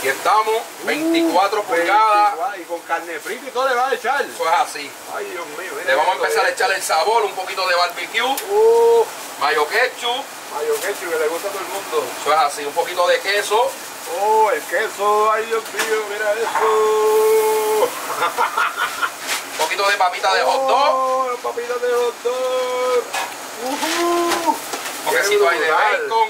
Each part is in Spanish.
Aquí estamos, 24 pulgadas. 24, Y con carne frita y todo le va a echar. Eso es así. Ay, Dios mío. mira Le vamos a empezar a echar el sabor, un poquito de barbecue, Uh, mayo ketchup. mayo ketchup que le gusta a todo el mundo. Eso es así, un poquito de queso. Oh, el queso. Ay, Dios mío, mira eso. Un poquito de papita de hot dog. Oh, los papitas de hot dog. Ujú. Un poquecito ahí de bacon.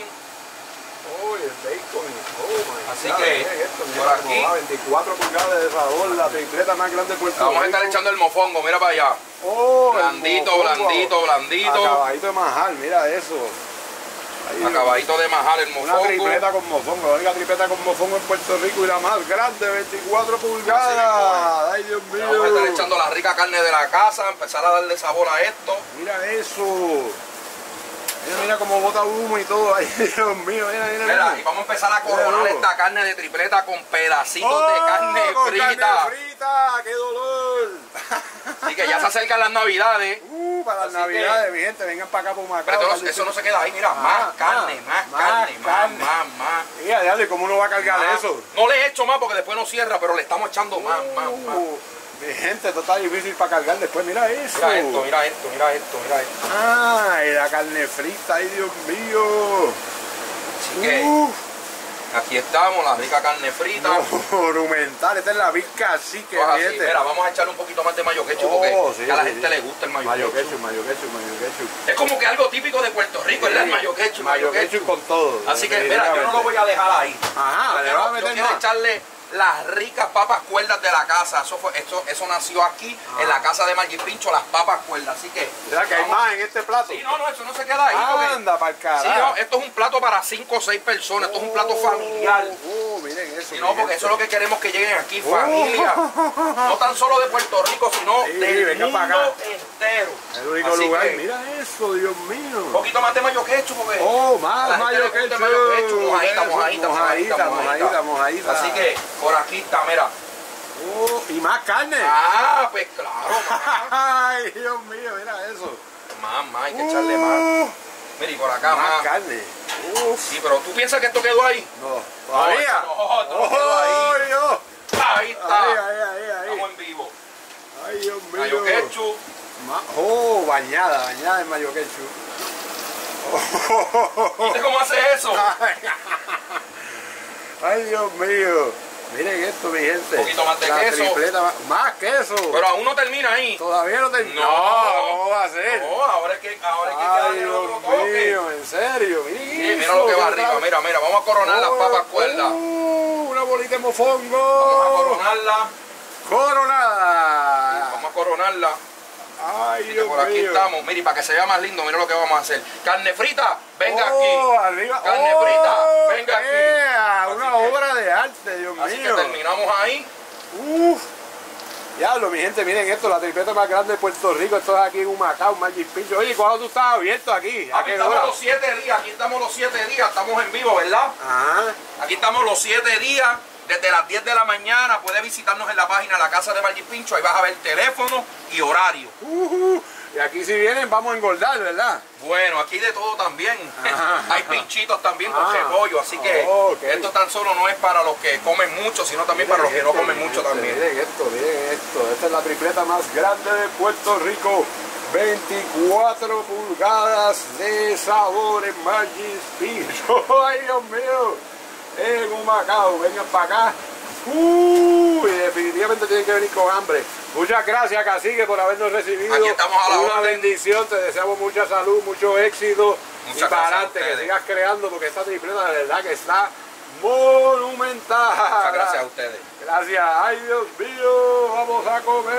Oh, el bacon. Oh, Así God, que, esto, por aquí. va, 24 pulgadas de sabor, la tripleta más grande de Puerto Vamos a Rico. estar echando el mofongo, mira para allá. Oh, Blandito, mofongo. blandito, blandito. Acabadito de majar, mira eso. Ahí, Acabadito de majar el Una mofongo. tripleta con mofongo, la única tripleta con mofongo en Puerto Rico y la más grande, 24 pulgadas. Ay, Dios Le Vamos a estar mío. echando la rica carne de la casa, empezar a darle sabor a esto. Mira eso. Mira, mira cómo bota humo y todo. Ay, Dios mío, mira, mira. Mira, y mira. vamos a empezar a coronar Mira, esta carne de tripleta con pedacitos ¡Oh, de carne con frita. carne frita, qué dolor. Así que ya se acercan las navidades. Uh, para las Así navidades, mi gente, vengan para acá por Macao. Pero eso no se queda ahí, mira, Ah, más ah, carne, más, más carne, más, carne. más, más. Mira, diablo, ¿y ¿cómo uno va a cargar más. eso? No le he hecho más porque después no cierra, pero le estamos echando más, más, más. Mi gente, esto está difícil para cargar después, mira eso. Mira esto, mira esto, mira esto, mira esto. Ay, la carne frita, ay Dios mío. Así que Uf, aquí estamos, la rica carne frita. monumental, esta es la Pues mi así, gente. mira, vamos a echarle un poquito más de mayo Oh, porque sí, que a la sí, gente sí. le gusta el mayo, Mayo ketchup, mayo ketchup, mayo ketchup. Es como que algo típico de Puerto Rico, es el mayo ketchup, Mayo ketchup con todo. Así que, mira, yo no lo voy a dejar ahí. Ajá, le vas a yo meter quiero echarle las ricas papas cuerdas de la casa. Eso fue, eso, eso nació aquí, en la casa de Maggi Pincho, las papas cuerdas. Así que. Hay más en este plato. Sí, no, no, eso no se queda ahí. porque- Anda, para el Sí, no, esto es un plato para 5 o 6 personas, esto es un plato familiar. Oh, oh, miren eso. Sí, no, porque eso es lo que queremos que lleguen aquí, familia. No tan solo de Puerto Rico, sino Sí, del mundo entero. El único Así lugar. que, Mira eso, Dios Un mío. poquito más de mayo ketchup, porque. Oh, más mayo ketchup, mojadita, mojadita, mojadita, mojadita, mojadita. Así que por aquí está, mira. Oh, y más carne. Ah, pues claro. Ay, Dios mío, mira eso. Más, más, hay que echarle más. Uh, Mira, y por acá más más. carne. Uf, Sí, pero tú piensas que esto quedó ahí. no. ¿Todavía? No, esto no quedó ahí. Oh, Dios. Ahí está. Ahí, ahí, ahí, ahí. Estamos en vivo. Ay, Dios mío. Mayo ketchup. Oh, bañada, bañada en mayo ketchup. ¿Viste cómo hace eso? Ay, Dios mío. Miren esto, mi gente. Un poquito más de La queso. tripleta más- queso. Pero aún no termina ahí. Todavía no terminó. No. ¿cómo va a ser? No, ahora es que, ahora es que Ay, Dios otro toque. mío, en serio. Sí, mira eso, lo que va arriba. Mira, mira, vamos a coronar las Oh, papas cuerdas. uh, una bolita de Vamos a mofongo. coronarla. Coronada. Vamos a coronarla. Ay, Dios por aquí mío. estamos. Mire, para que se vea más lindo, mira lo que vamos a hacer. Carne frita, venga Oh, aquí. arriba. Carne Oh, frita, venga aquí. Así Una que- obra de arte, Dios Así que mío. terminamos ahí. Uf. Diablo, mi gente, miren esto, la tripleta más grande de Puerto Rico. Esto es aquí en Humacao, Magic Pincho. Oye, ¿cuándo tú estás abierto aquí? ¿A Aquí estamos hora? los siete días, aquí estamos los siete días, estamos en vivo, ¿verdad? Ajá. Aquí estamos los siete días, desde las 10 de la mañana, puedes visitarnos en la página La Casa de Maggi Pincho, ahí vas a ver teléfono y horario. Y aquí si vienen vamos a engordar, ¿verdad? Bueno, aquí de todo también. Ajá. Hay pinchitos también con Ah. repollo, así que Ok. esto tan solo no es para los que comen mucho, sino también para los que no comen mucho también. Miren esto, miren esto. Esta es la tripleta más grande de Puerto Rico. 24 pulgadas de sabor en Magic Pincho. Ay, Dios mío. En Humacao, vengan para acá. Uh, y definitivamente tienen que venir con hambre. Muchas gracias, Cacique, por habernos recibido. Aquí estamos a la Una orden. bendición, te deseamos mucha salud, mucho éxito. Muchas y para adelante, que sigas creando, porque esta tripleta de verdad que está monumental. Muchas gracias a ustedes. Gracias. Ay, Dios mío, vamos a comer.